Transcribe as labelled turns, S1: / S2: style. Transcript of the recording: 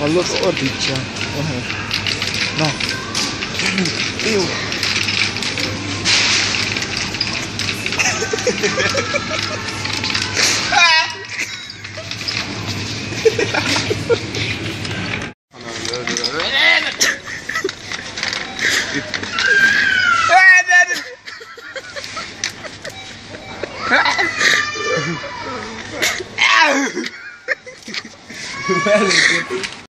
S1: والله odličan. No. Ew. Velho,